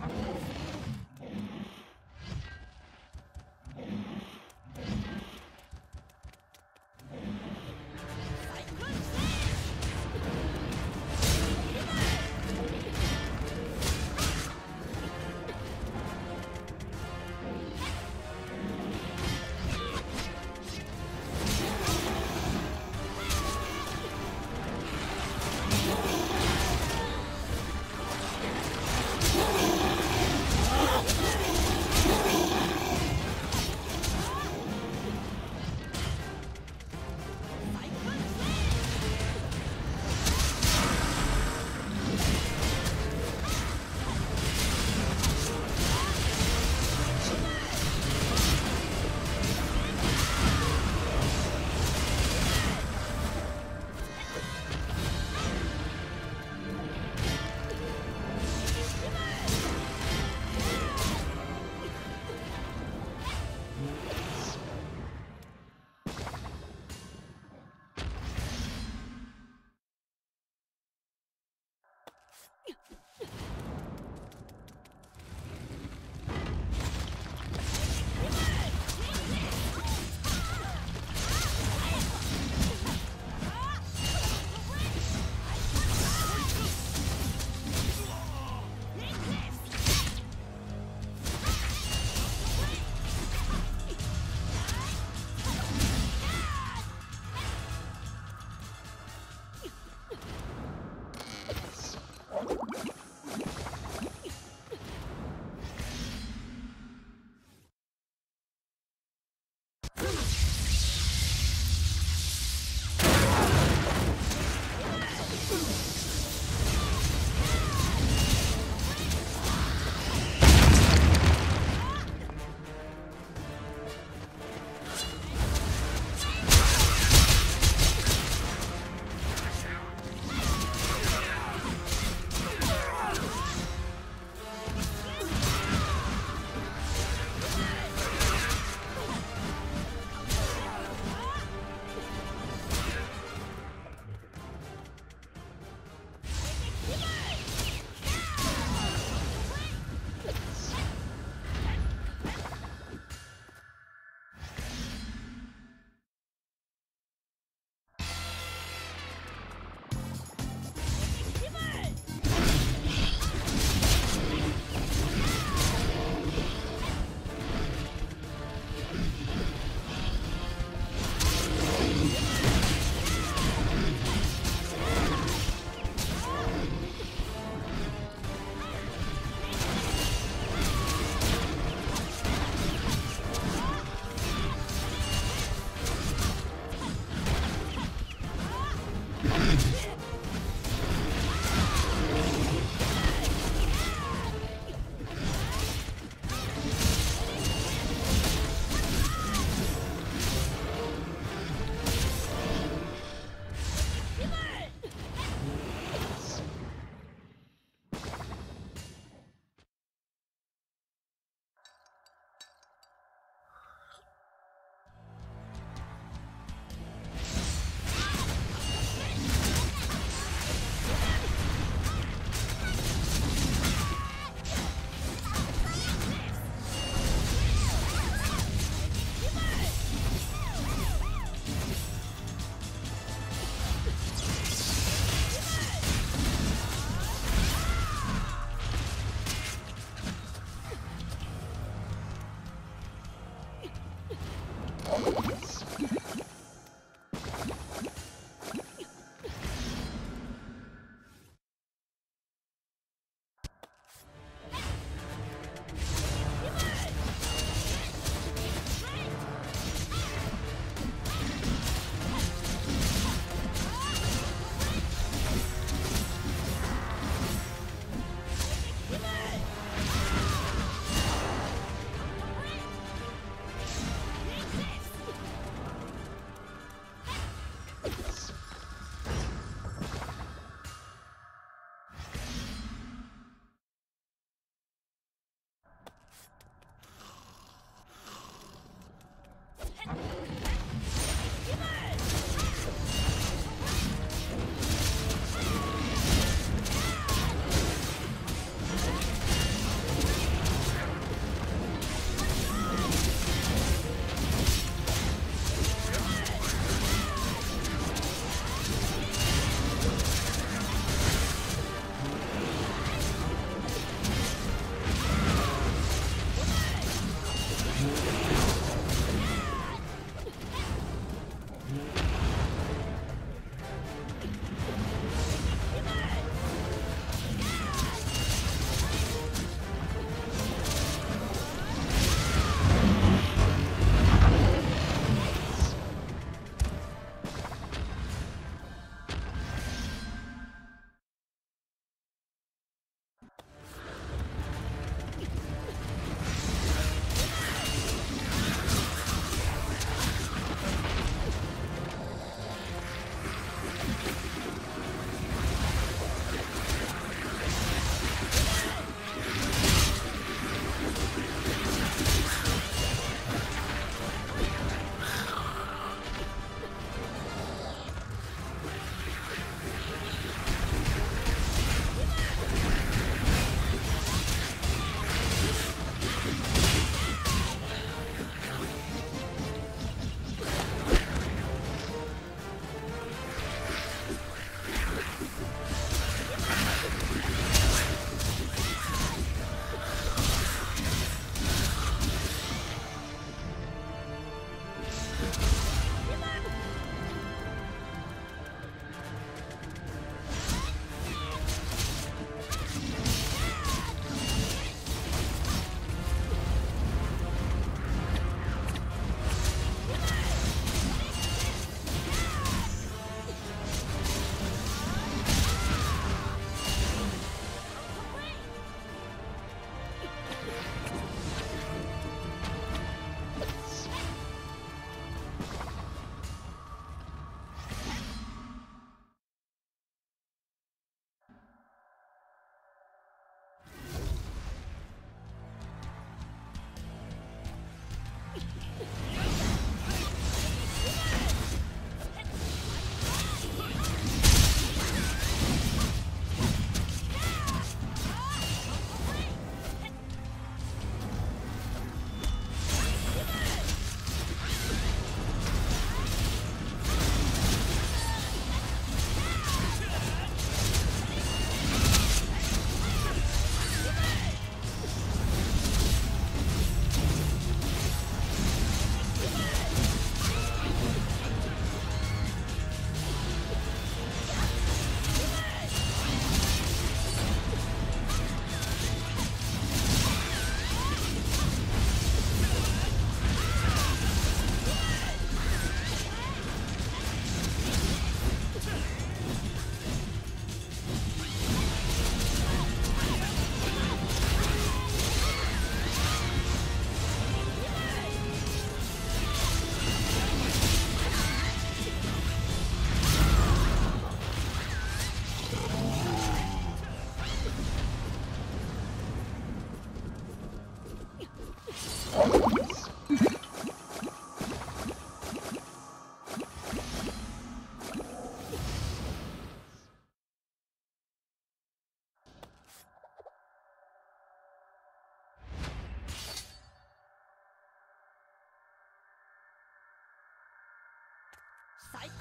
you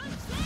Punch